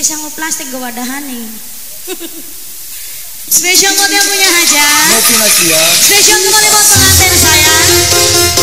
Iki sanggup plastik gue wadahan nih. Spesial buat yang punya hajat. Special masih yang mau kembali pengantin saya.